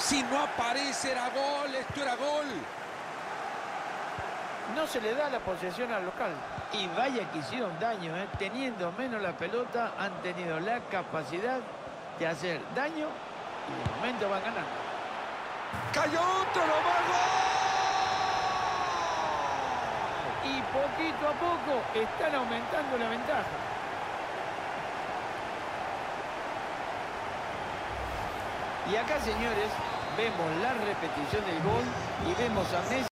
Si no aparece era gol, esto era gol. No se le da la posesión al local. Y vaya que hicieron daño, ¿eh? teniendo menos la pelota, han tenido la capacidad de hacer daño y de momento van ganando. Cayó otro, lo va Y poquito a poco están aumentando la ventaja. Y acá, señores, vemos la repetición del gol y vemos a Messi